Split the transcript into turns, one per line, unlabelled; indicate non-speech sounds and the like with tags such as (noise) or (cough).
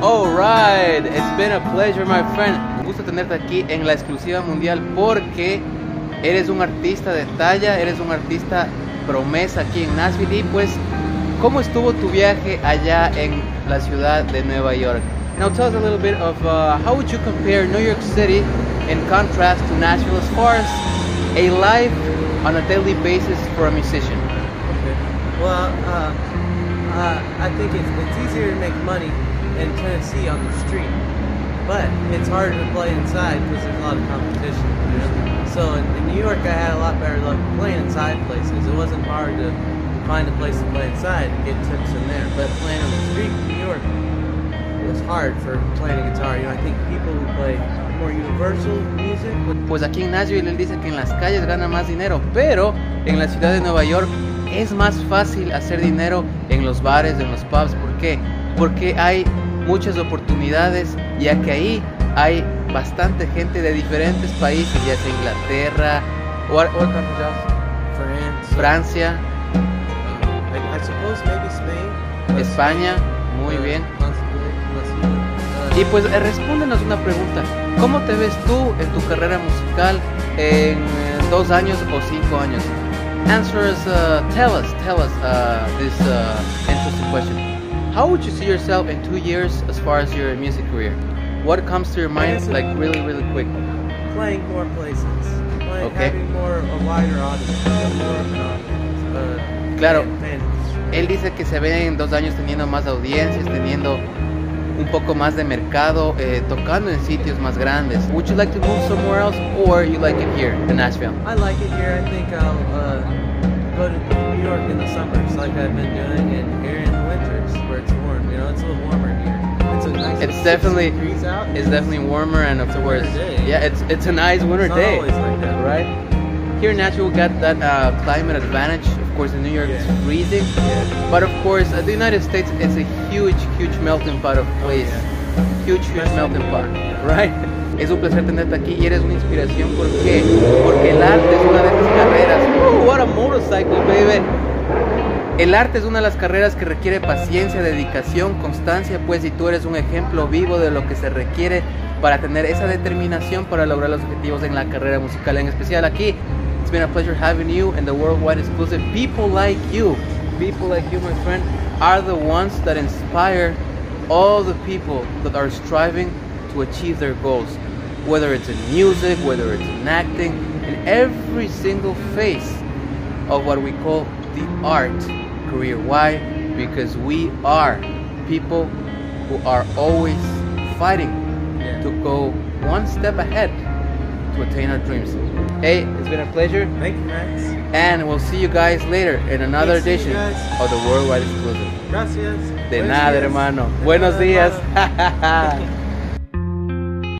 Alright, it's been a pleasure, my friend. Un gusto tenerte aquí en la exclusiva mundial porque eres un artista de talla, eres un artista promesa aquí en Nashville y pues, ¿cómo estuvo tu viaje allá en la ciudad de Nueva York? Now tell us a little bit of uh, how would you compare New York City in contrast to Nashville as far as a life on a daily basis for a musician?
Well, uh, uh, I think it's, it's easier to make money in Tennessee on the street, but it's harder to play inside because there's a lot of competition. So in, in New York, I had a lot better luck playing inside places. It wasn't hard to find a place to play inside and get tips in there. But playing on the street in New York was hard for playing guitar. You know, I think people who play more universal music
Pues aquí en Nashville él dice que en las calles gana más dinero, pero en la ciudad de Nueva York es más fácil hacer dinero en los bares, en los pubs. ¿Por qué? Porque hay muchas oportunidades, ya que ahí hay bastante gente de diferentes países, ya sea Inglaterra?
France,
Francia, España, muy
uh,
bien.
possibly.
Y pues eh, respóndenos una pregunta. ¿Cómo te ves tú en tu carrera musical en eh, dos años o cinco años? Answer us, uh, tell us, tell us uh, this uh, interesting question. How would you see yourself in two years as far as your music career? What comes to your mind like really, really quick?
playing more places, playing,
Okay.
having more a wider audience, more of an audience. Uh,
Claro. Él dice que se ve en dos años teniendo más audiencias, teniendo un poco más de mercado, eh, tocando en sitios más grandes. Would you like to move somewhere else or you like it here in Nashville?
I like it here. I think I'll uh, go to New York in the summers, like I've been doing, and here in the winters where it's warm. You know, it's a little warmer here. It's a nice.
It's definitely-
degrees out.
It's definitely warmer and of course, yeah, it's it's a nice winter
It's
day,
always like that.
right? Here in Nashville, we got that uh, climate advantage. Of course, in New York, it's freezing,
Yeah.
but of course, uh, the United States is a huge, huge melting pot of place. Huge, huge
Especially
melting pot, right? (laughs) Es un placer tenerte aquí y eres una inspiración. ¿Por qué? Porque el El arte es una de las carreras que requiere paciencia, dedicación, constancia, pues y tú eres un ejemplo vivo de lo que se requiere para tener esa determinación para lograr los objetivos en la carrera musical, en especial aquí. It's been a pleasure having you in the Worldwide Exclusive. People like you, people like you, my friend, are the ones that inspire all the people that are striving to achieve their goals. Whether it's in music, whether it's in acting, in every single phase of what we call the art career. Why? Because we are people who are always fighting
Yeah.
to go one step ahead to attain our dreams. Hey, it's been a pleasure,
Thank you, Max.
and we'll see you guys later in another edition of the Worldwide Exclusive.
Gracias.
De
Buenos
nada,
días.
hermano.
De
Buenos
nada,
días. (laughs)